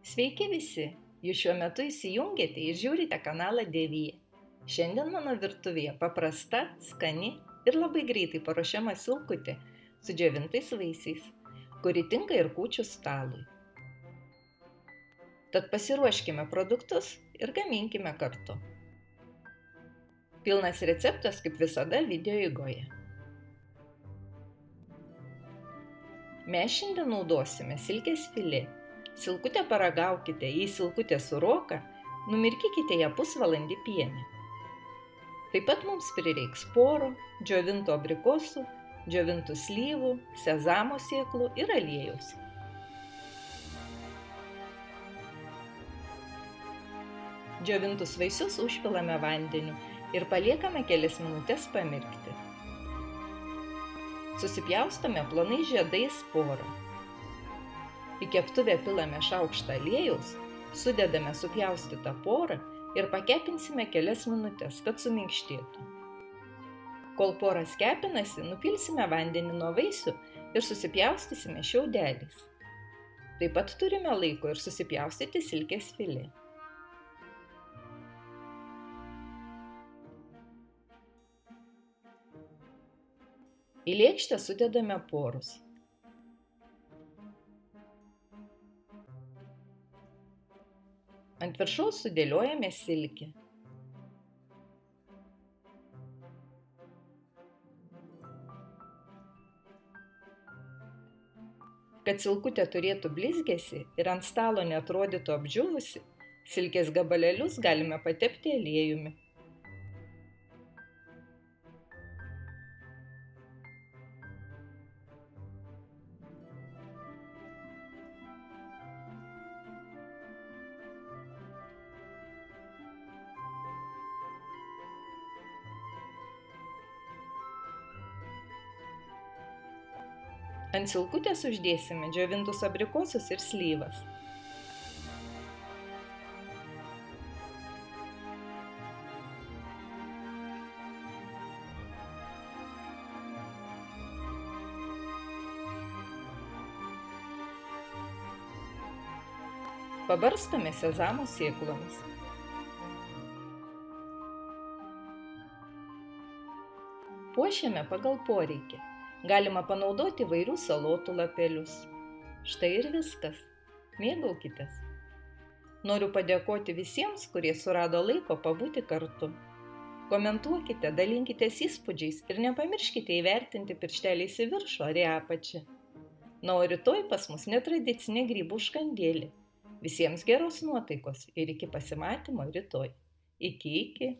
Sveiki visi! Jūs šiuo metu įsijungėte ir žiūrite kanalą Devyje. Šiandien mano virtuvėje paprasta, skani ir labai greitai paruošiama silkutė su džiovintais vaisiais, kuri tinka ir kūčių stalui. Tad pasiruoškime produktus ir gaminkime kartu. Pilnas receptas kaip visada video įgoje. Mes šiandien naudosime silkės filė. Silkutę paragaukite, jei silkutė suroka, numirkykite ją pusvalandį pienį. Taip pat mums prireiks poro, džiovinto abrikosų, džiovintų slyvų, sezamo sėklų ir aliejaus. Džiovintus vaisius užpilame vandeniu ir paliekame kelias minutės pamirkti. Susipjaustome plonai žiedais porą. Į keptuvę pilame šaukštą aliejaus, sudedame supjaustytą porą ir pakepinsime kelias minutės, kad suminkštėtų. Kol poras kepinasi, nupilsime vandenį nuo vaisių ir susipjaustysime šiaudeliais. Taip pat turime laiko ir susipjaustyti silkės filė. Į lėkštę sudedame porus. Ant viršaus sudėliojame silkę. Kad silkutė turėtų blizgėsi ir ant stalo netrodytų apdžiūvusi, silkės gabalėlius galime patepti aliejumi. Ant silkutės uždėsime džiovintus abrikosus ir slyvas. Pabarstame sezamo sėklomis. Puošiame pagal poreikį. Galima panaudoti vairių salotų lapelius. Štai ir viskas. Mėgaukitės. Noriu padėkoti visiems, kurie surado laiko pabūti kartu. Komentuokite, dalinkitės įspūdžiais ir nepamirškite įvertinti piršteliais į viršų ar į apačią. Na, o rytoj pas mus netradicinė grybų užkandėlė. Visiems geros nuotaikos ir iki pasimatymo rytoj. Iki iki.